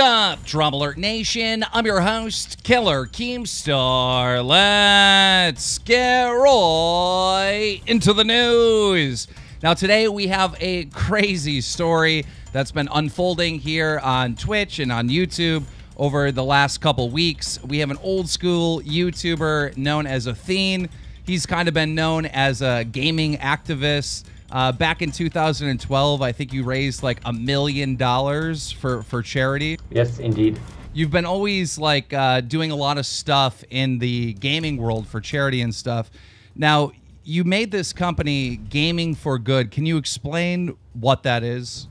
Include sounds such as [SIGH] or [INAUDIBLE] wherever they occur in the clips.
up, Drama Alert Nation? I'm your host, Killer Keemstar. Let's get right into the news. Now, today we have a crazy story that's been unfolding here on Twitch and on YouTube over the last couple weeks. We have an old school YouTuber known as Athene. He's kind of been known as a gaming activist. Uh, back in 2012, I think you raised like a million dollars for for charity. Yes, indeed. You've been always like uh, doing a lot of stuff in the gaming world for charity and stuff. Now, you made this company, Gaming for Good. Can you explain what that is?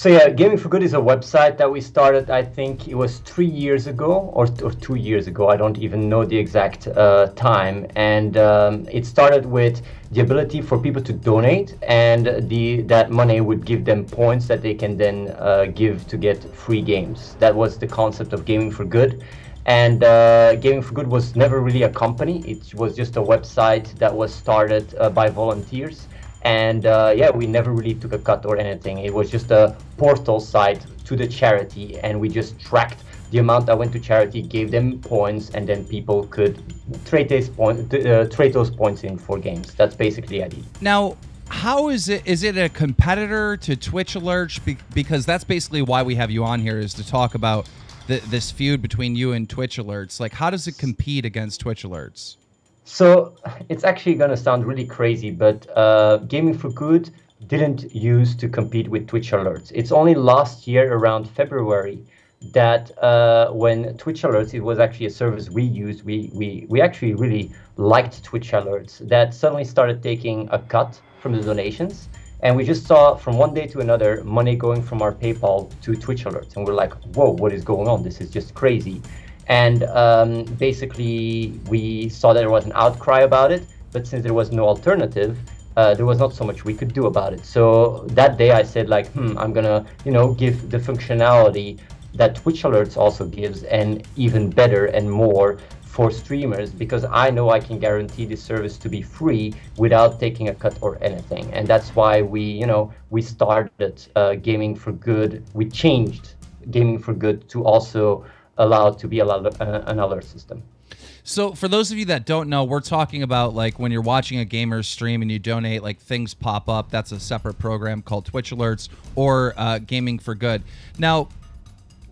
So yeah, Gaming for Good is a website that we started. I think it was three years ago or, or two years ago. I don't even know the exact uh, time. And um, it started with the ability for people to donate, and the that money would give them points that they can then uh, give to get free games. That was the concept of Gaming for Good. And uh, Gaming for Good was never really a company. It was just a website that was started uh, by volunteers and uh, yeah, we never really took a cut or anything. It was just a portal site to the charity, and we just tracked the amount that went to charity, gave them points, and then people could trade those points, uh, trade those points in for games. That's basically the idea. Now, how is it? Is it a competitor to Twitch Alerts? Be- because that's basically why we have you on here is to talk about the, this feud between you and Twitch Alerts. Like, how does it compete against Twitch Alerts? So it's actually going to sound really crazy, but uh, Gaming for Good didn't use to compete with Twitch Alerts. It's only last year, around February, that uh, when Twitch Alerts, it was actually a service we used. We, we, we actually really liked Twitch Alerts that suddenly started taking a cut from the donations. And we just saw from one day to another money going from our PayPal to Twitch Alerts. And we're like, whoa, what is going on? This is just crazy. And um, basically, we saw that there was an outcry about it, but since there was no alternative, uh, there was not so much we could do about it. So that day, I said like, hmm, I'm gonna, you know, give the functionality that Twitch Alerts also gives, and even better and more for streamers, because I know I can guarantee this service to be free without taking a cut or anything. And that's why we, you know, we started uh, Gaming for Good. We changed Gaming for Good to also allowed to be allowed uh, an alert system. So, for those of you that don't know, we're talking about like when you're watching a gamer's stream and you donate, like things pop up. That's a separate program called Twitch Alerts or uh, Gaming for Good. Now,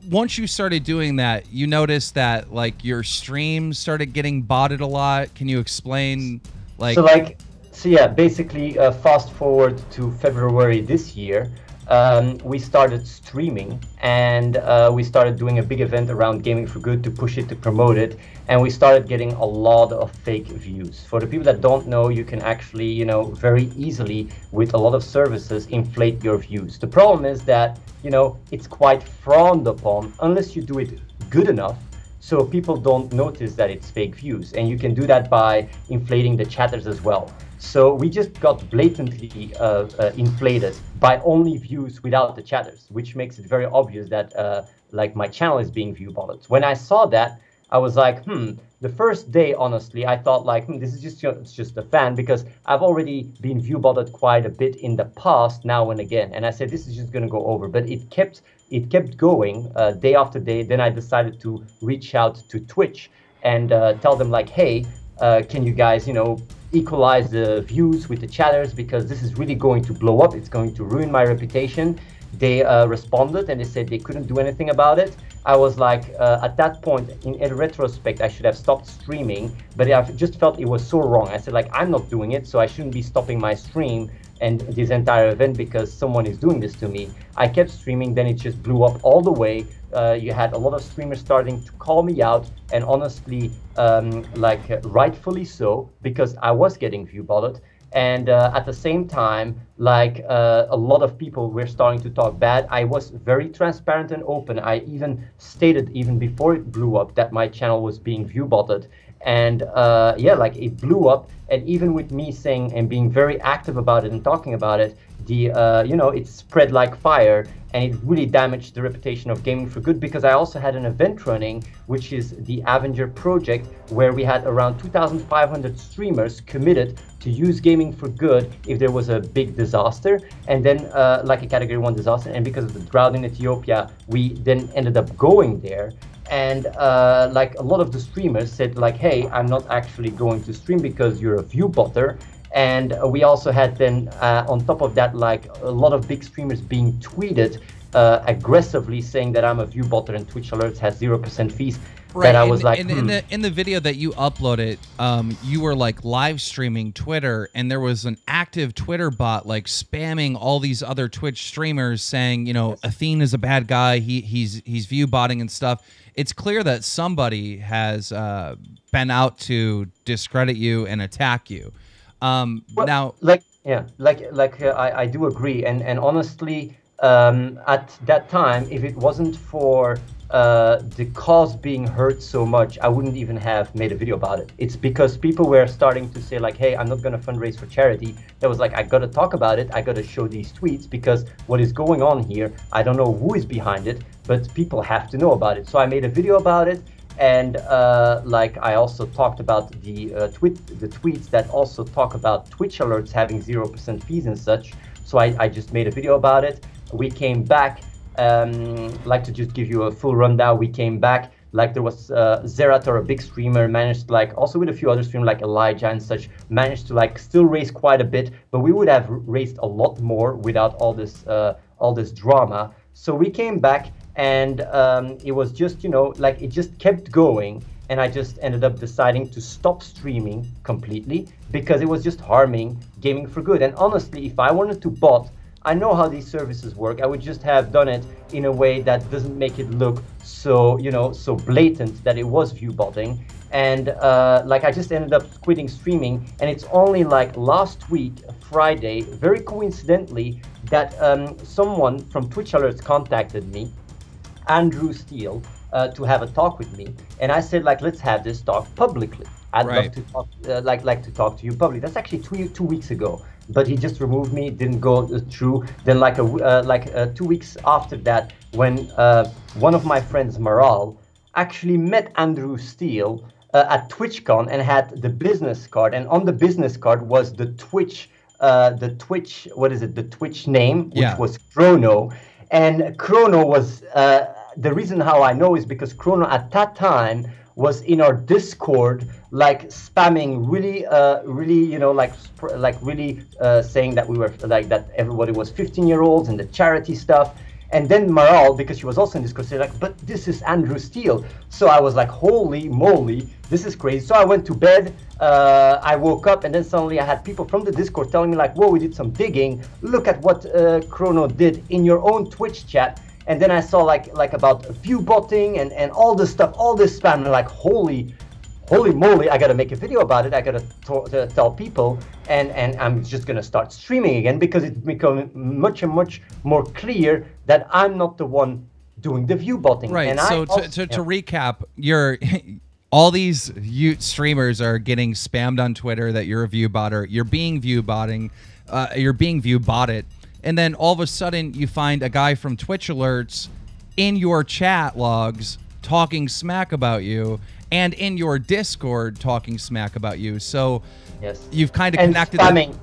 once you started doing that, you noticed that like your stream started getting botted a lot. Can you explain, like? So, like, so yeah, basically, uh, fast forward to February this year um, we started streaming and uh, we started doing a big event around Gaming for Good to push it, to promote it. And we started getting a lot of fake views. For the people that don't know, you can actually, you know, very easily with a lot of services inflate your views. The problem is that, you know, it's quite frowned upon unless you do it good enough so people don't notice that it's fake views. And you can do that by inflating the chatters as well. So we just got blatantly uh, uh, inflated by only views without the chatters, which makes it very obvious that uh, like my channel is being view botted. When I saw that, I was like, hmm. The first day, honestly, I thought like, hmm, this is just you know, it's just a fan because I've already been view botted quite a bit in the past, now and again, and I said this is just gonna go over. But it kept it kept going uh, day after day. Then I decided to reach out to Twitch and uh, tell them like, hey, uh, can you guys, you know, equalize the views with the chatters because this is really going to blow up. It's going to ruin my reputation. They uh, responded and they said they couldn't do anything about it. I was like, uh, at that point, in, in, retrospect, I should have stopped streaming, but I just felt it was so wrong. I said, like, I'm not doing it, so I shouldn't be stopping my stream and this entire event because someone is doing this to me. I kept streaming, then it just blew up all the way. Uh, you had a lot of streamers starting to call me out, and honestly, um, like rightfully so, because I was getting view botted. And uh, at the same time, like uh, a lot of people were starting to talk bad. I was very transparent and open. I even stated, even before it blew up, that my channel was being view botted and uh, yeah like it blew up and even with me saying and being very active about it and talking about it the uh, you know it spread like fire and it really damaged the reputation of gaming for good because i also had an event running which is the avenger project where we had around 2500 streamers committed to use gaming for good if there was a big disaster and then uh, like a category one disaster and because of the drought in ethiopia we then ended up going there and uh, like a lot of the streamers said like hey i'm not actually going to stream because you're a view botter and we also had then uh, on top of that like a lot of big streamers being tweeted uh, aggressively saying that i'm a view botter and twitch alerts has 0% fees Right. that i was in, like in, hmm. in the in the video that you uploaded, um, you were like live streaming Twitter, and there was an active Twitter bot like spamming all these other Twitch streamers saying, you know, Athene is a bad guy. He he's he's view botting and stuff. It's clear that somebody has uh, been out to discredit you and attack you. Um, Well, now, like yeah like like uh, I, I do agree. And and honestly um, at that time if it wasn't for uh, the cause being hurt so much i wouldn't even have made a video about it. It's because people were starting to say like hey i'm not going to fundraise for charity. That was like i gotta talk about it. I gotta show these tweets because what is going on here i don't know who is behind it but people have to know about it. So i made a video about it and uh, like I also talked about the uh, tweet, the tweets that also talk about Twitch alerts having zero percent fees and such. So I, I just made a video about it. We came back. Um, like to just give you a full rundown. We came back. Like there was uh, Zerator, a big streamer, managed like also with a few other streamers like Elijah and such, managed to like still raise quite a bit, but we would have raised a lot more without all this uh, all this drama. So we came back and um, it was just you know like it just kept going and i just ended up deciding to stop streaming completely because it was just harming gaming for good. And honestly if i wanted to bot i know how these services work. I would just have done it in a way that doesn't make it look so you know so blatant that it was view botting. And uh, like i just ended up quitting streaming and it's only like last week friday very coincidentally that um, someone from twitch alerts contacted me Andrew Steele uh, to have a talk with me, and I said like let's have this talk publicly. I'd Right. love to talk, uh, like like to talk to you publicly. That's actually two two weeks ago, but he just removed me. Didn't go uh, through. Then like a uh, like uh, two weeks after that, when uh, one of my friends Maral actually met Andrew Steele uh, at TwitchCon and had the business card, and on the business card was the Twitch. Uh, the Twitch, what is it? The Twitch name, which Yeah. was Chrono, and Chrono was uh, the reason how I know is because Chrono at that time was in our Discord, like spamming really, uh, really, you know, like like really uh, saying that we were like that everybody was 15 year olds and the charity stuff. And then Maral, because she was also in Discord, said like, but this is Andrew Steele. So I was like, holy moly, this is crazy. So I went to bed. Uh, I woke up, and then suddenly I had people from the Discord telling me like, whoa, we did some digging. Look at what uh, Chrono did in your own Twitch chat. And then I saw like like about view botting and and all this stuff, all this spam. And like, holy, holy moly, I gotta make a video about it. I gotta to- to tell people, and and I'm just gonna start streaming again because it's becoming much and much more clear that I'm not the one doing the view botting. right. And so I to, also- to, to yeah. recap, you're [LAUGHS] all these you streamers are getting spammed on Twitter that you're a view botter. You're being view botting. Uh, you're being view botted, and then all of a sudden you find a guy from Twitch alerts in your chat logs talking smack about you, and in your Discord talking smack about you. So yes. you've kind of and connected. spamming.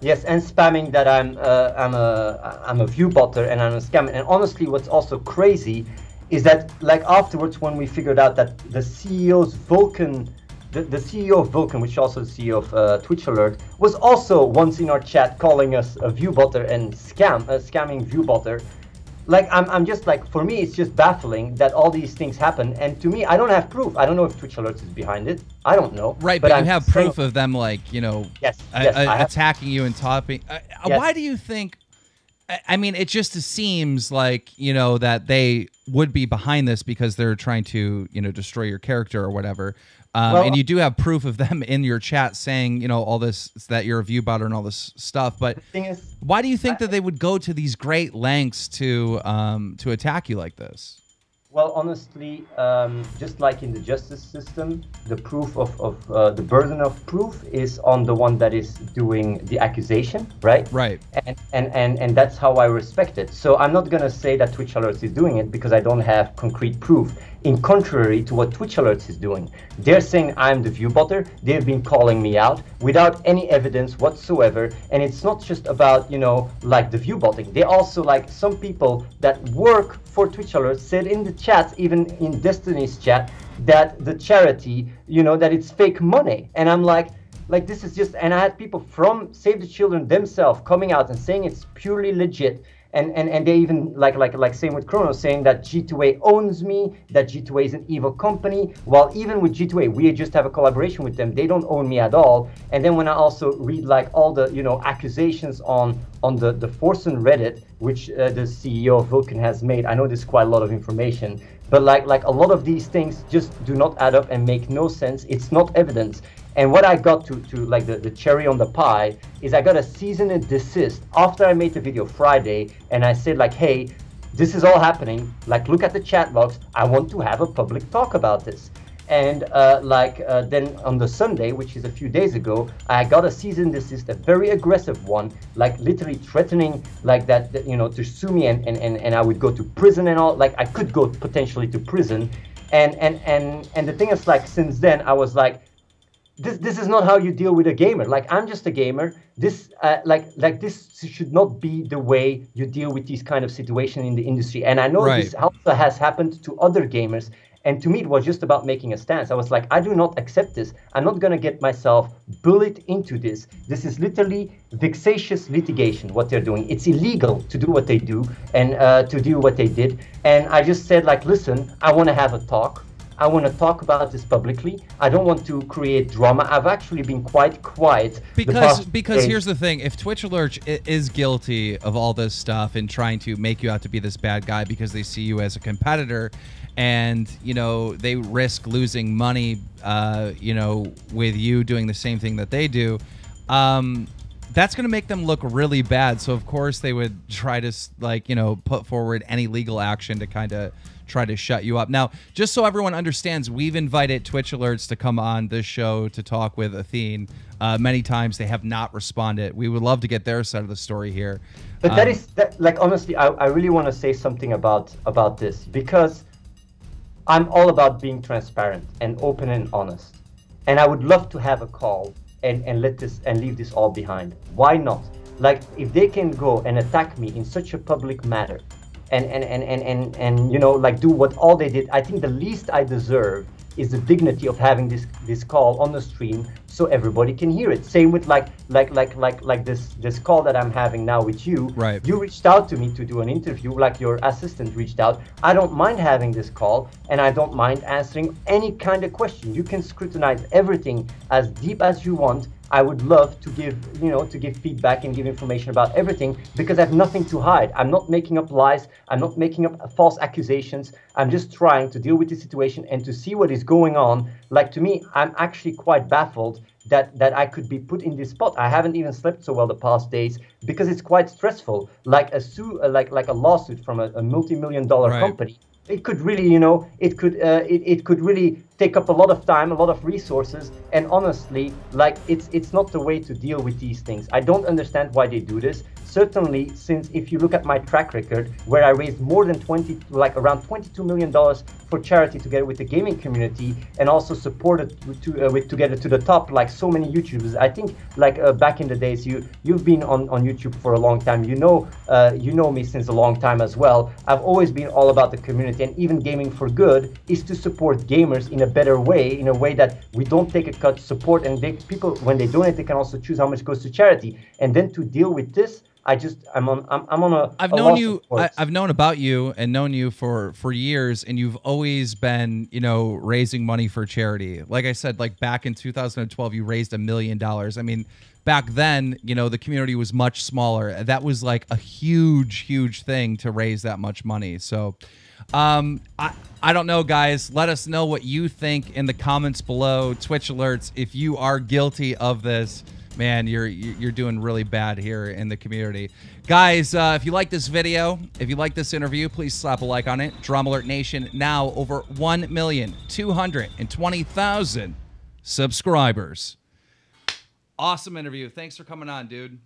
Yes, and spamming that I'm uh, I'm a I'm a view botter and I'm a scammer. And honestly, what's also crazy is that like afterwards when we figured out that the CEO's Vulcan, the, the CEO of Vulcan, which is also the CEO of uh, Twitch Alert, was also once in our chat calling us a view botter and scam, a scamming view botter. Like I'm, I'm just like for me it's just baffling that all these things happen and to me I don't have proof I don't know if Twitch Alerts is behind it I don't know Right, but, I'm you have saying- proof of them, like you know, Yes, yes, I attacking you and topping. Uh, uh, Yes. Why do you think? I- I mean, it just seems like you know that they would be behind this because they're trying to you know destroy your character or whatever. Um, Well- and you do have proof of them in your chat saying you know all this that you're a view botter and all this stuff. But is why do you think that they would go to these great lengths to um, to attack you like this? Well, honestly, um, just like in the justice system, the proof of, of uh, the burden of proof is on the one that is doing the accusation, right? Right. And, and, and, and that's how I respect it. So I'm not going to say that Twitch Alerts is doing it because I don't have concrete proof in contrary to what Twitch Alerts is doing. They're saying I'm the viewbotter. They've been calling me out without any evidence whatsoever. And it's not just about, you know, like the viewbotting. They also like some people that work for Twitch Alerts said in the chat, even in Destiny's chat, that the charity, you know, that it's fake money. And I'm like, like this is just and I had people from Save the Children themselves coming out and saying it's purely legit and, and, and they even like like like same with Chrono saying that G2A owns me, that G2A is an evil company. While even with G2A, we just have a collaboration with them. They don't own me at all. And then when I also read like all the you know accusations on on the the Forsen Reddit, which uh, the CEO of Vulcan has made, I know there's quite a lot of information, but like like a lot of these things just do not add up and make no sense. It's not evidence. And what I got to, to like the, the cherry on the pie is I got a cease and desist after I made the video Friday and I said like, hey, this is all happening. Like, look at the chat box. I want to have a public talk about this. And uh, like uh, then on the Sunday, which is a few days ago, I got a season desist, a very aggressive one, like literally threatening like that, that you know, to sue me and, and, and, and I would go to prison and all. Like I could go potentially to prison. And and and and the thing is like since then I was like this this is not how you deal with a gamer. Like i'm just a gamer. This uh, like like this should not be the way you deal with these kind of situation in the industry. And i know right. this also has happened to other gamers. And to me it was just about making a stance. I was like i do not accept this. I'm not going to get myself bullied into this. This is literally vexatious litigation what they're doing. It's illegal to do what they do and uh, to do what they did. And i just said like listen i want to have a talk I want to talk about this publicly. I don't want to create drama. I've actually been quite quiet. Because because days. here's the thing: if Twitch Alert is guilty of all this stuff and trying to make you out to be this bad guy because they see you as a competitor, and you know they risk losing money, uh, you know, with you doing the same thing that they do. Um, that's going to make them look really bad. So of course they would try to like you know put forward any legal action to kind of try to shut you up. Now, just so everyone understands, we've invited Twitch Alerts to come on this show to talk with Athene. Uh, many times they have not responded. We would love to get their side of the story here. But um, that is that, like honestly, I, I really want to say something about about this because I'm all about being transparent and open and honest, and I would love to have a call and and let this and leave this all behind. Why not? Like if they can go and attack me in such a public matter and and, and, and, and and you know like do what all they did. I think the least i deserve is the dignity of having this this call on the stream so everybody can hear it. Same with like like like like like this this call that i'm having now with you. Right. You reached out to me to do an interview like your assistant reached out. I don't mind having this call and i don't mind answering any kind of question. You can scrutinize everything as deep as you want I would love to give, you know, to give feedback and give information about everything because I have nothing to hide. I'm not making up lies. I'm not making up false accusations. I'm just trying to deal with the situation and to see what is going on. Like to me, I'm actually quite baffled that that I could be put in this spot. I haven't even slept so well the past days because it's quite stressful. Like a sue, uh, like like a lawsuit from a, a multi-million dollar right. company it could really you know it could uh, it, it could really take up a lot of time a lot of resources. And honestly like it's it's not the way to deal with these things. I don't understand why they do this certainly since if you look at my track record where i raised more than 20 like around 22 million dollars for charity together with the gaming community and also supported to, uh, with together to the top like so many youtubers i think like uh, back in the days you you've been on on youtube for a long time. You know uh, you know me since a long time as well. I've always been all about the community and even gaming for good is to support gamers in a better way in a way that we don't take a cut support and they, people when they donate they can also choose how much goes to charity. And then to deal with this I just I'm on I'm, I'm on a. I've a known you. I, have known about you and known you for for years, and you've always been you know raising money for charity. Like I said, like back in 2012, you raised a million dollars. I mean, back then, you know, the community was much smaller. That was like a huge, huge thing to raise that much money. So. Um, I, I don't know, guys. Let us know what you think in the comments below. Twitch alerts if you are guilty of this man, you're you're doing really bad here in the community. Guys, uh, if you like this video, if you like this interview, please slap a like on it. Drama Alert Nation now over 1,220,000 subscribers. Awesome interview. Thanks for coming on, dude.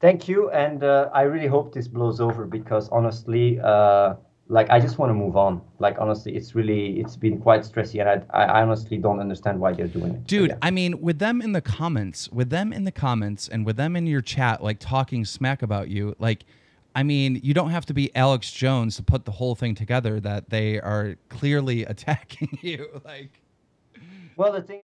Thank you, and uh, I really hope this blows over because honestly, uh, like I just want to move on. Like honestly, it's really it's been quite stressy, and I, I honestly don't understand why they're doing it. Dude, yeah. I mean, with them in the comments, with them in the comments, and with them in your chat, like talking smack about you, like, I mean, you don't have to be Alex Jones to put the whole thing together that they are clearly [LAUGHS] attacking you. Like, well, the thing.